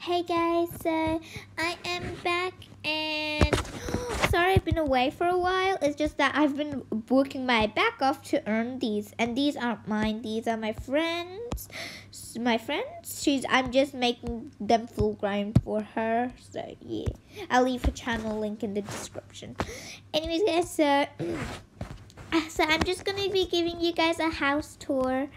Hey guys, so I am back and sorry I've been away for a while. It's just that I've been working my back off to earn these and these aren't mine. These are my friends. My friends. She's I'm just making them full grown for her. So yeah. I'll leave her channel link in the description. Anyways guys, so uh, so I'm just gonna be giving you guys a house tour.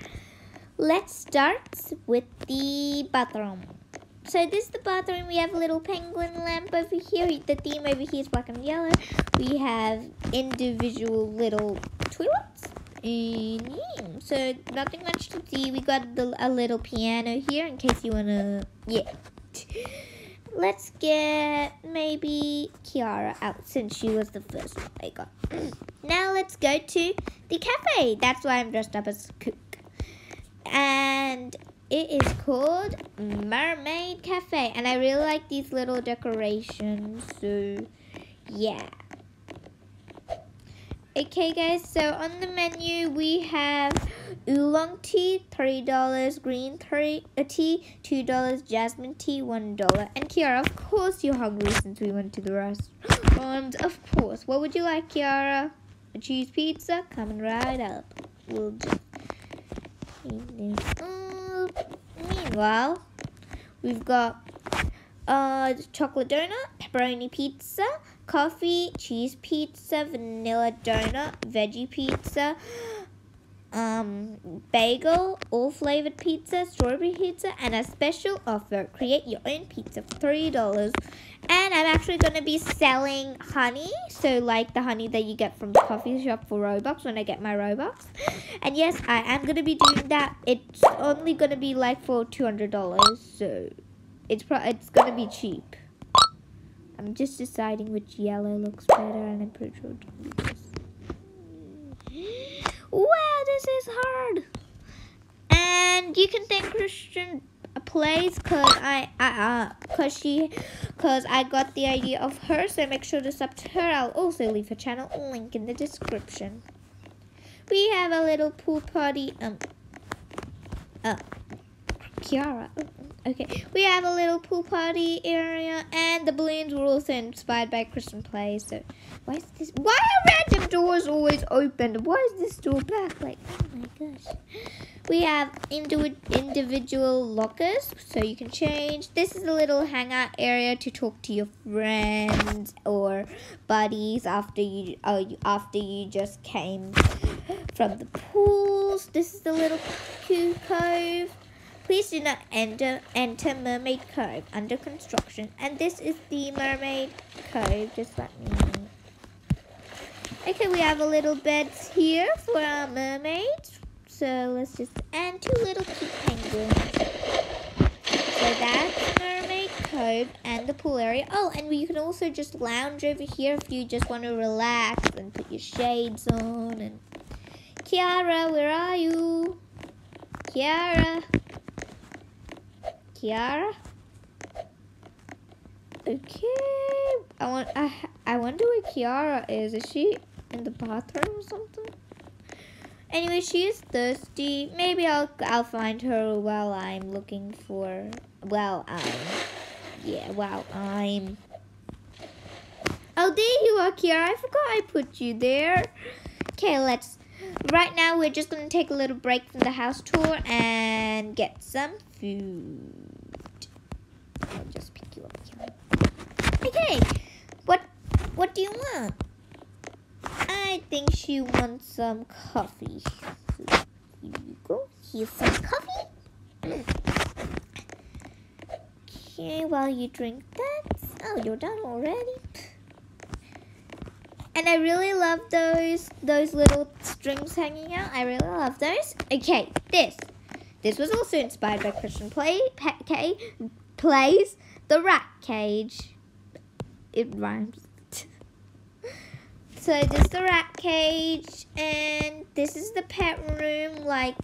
Let's start with the bathroom. So this is the bathroom. We have a little penguin lamp over here. The theme over here is black and yellow. We have individual little toilets. And yeah, so nothing much to see. We got the, a little piano here in case you wanna, yeah. Let's get maybe Kiara out since she was the first one I got. now let's go to the cafe. That's why I'm dressed up as a cook and it is called Mermaid Cafe. And I really like these little decorations. So, yeah. Okay, guys. So, on the menu, we have oolong tea, $3. Green tea, uh, tea $2. Jasmine tea, $1. And Kiara, of course you're hungry since we went to the restaurant. Of course. What would you like, Kiara? A cheese pizza? Coming right up. We'll just meanwhile, we've got uh, chocolate donut, pepperoni pizza, coffee, cheese pizza, vanilla donut, veggie pizza, um, bagel, all flavored pizza, strawberry pizza, and a special offer. Create your own pizza for $3. And I'm actually going to be selling honey. So like the honey that you get from the coffee shop for Robux when I get my Robux. And yes, I am going to be doing that. It's only going to be like for $200. So it's, pro it's going to be cheap. I'm just deciding which yellow looks better and I'm pretty sure Wow, this is hard. And you can thank Krystin plays cause I, I uh cause she cause I got the idea of her so make sure to sub to her. I'll also leave her channel link in the description. We have a little pool party um uh Kiara okay we have a little pool party area and the balloons were also inspired by Krystin plays so why is this why are random doors always open why is this door back like oh my gosh we have individual lockers, so you can change. This is a little hangout area to talk to your friends or buddies after you uh, after you just came from the pools. This is the little cove. Please do not enter enter Mermaid Cove under construction. And this is the Mermaid Cove. Just let me. Okay, we have a little beds here for our mermaids so let's just and two little cute penguins. So that's Mermaid Cove and the pool area. Oh, and you can also just lounge over here if you just want to relax and put your shades on. And Kiara, where are you? Kiara, Kiara. Okay, I want. I I wonder where Kiara is. Is she in the bathroom or something? Anyway, she is thirsty. Maybe I'll I'll find her while I'm looking for. Well, I'm. Yeah, while I'm. Oh, there you are, Kiara. I forgot I put you there. Okay, let's. Right now, we're just gonna take a little break from the house tour and get some food. I'll just pick you up, Okay, what what do you want? I think she wants some coffee. Here you go. Here's some coffee. Okay, while you drink that. Oh, you're done already. And I really love those those little strings hanging out. I really love those. Okay, this. This was also inspired by Krystin Play K plays The Rat Cage. It rhymes. So this is the rat cage, and this is the pet room. Like,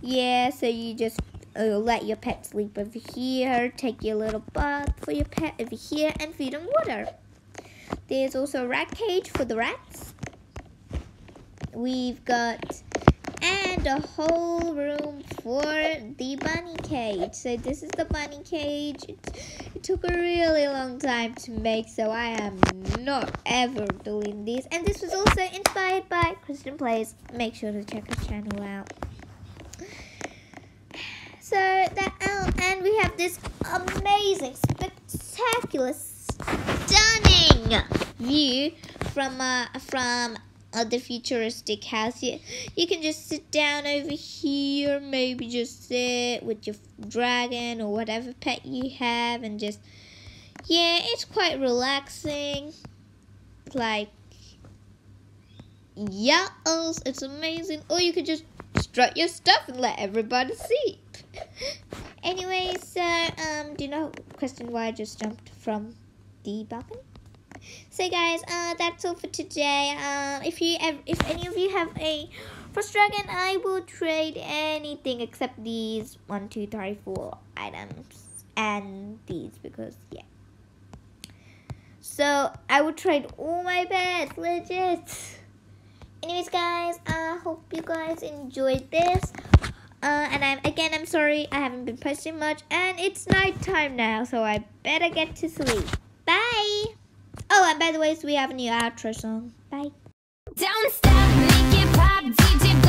yeah, so you just uh, let your pet sleep over here, take your little bath for your pet over here, and feed them water. There's also a rat cage for the rats. We've got, and a whole room for the bunny cage. So this is the bunny cage. It, it took a really long time to make, so I am not ever doing this. And this was also inspired by Krystin Plays. Make sure to check her channel out. So that um, and we have this amazing, spectacular, stunning view from uh, from the futuristic house. You, you can just sit down over here, maybe just sit with your dragon or whatever pet you have, and just yeah, it's quite relaxing. Like yeah, it's amazing. Or you could just strut your stuff and let everybody see. anyway, so um, do you know question why I just jumped from the balcony? So guys, uh, that's all for today. Um, if you have, if any of you have a Frost Dragon, I will trade anything except these one, two, three, four items and these because yeah. So I will trade all my pets, legit. Anyways, guys, I hope you guys enjoyed this. Uh, and I'm again, I'm sorry I haven't been posting much, and it's night time now, so I better get to sleep. Bye. Oh, and by the way, so we have a new outro song. Bye. Don't stop, make it pop, DJ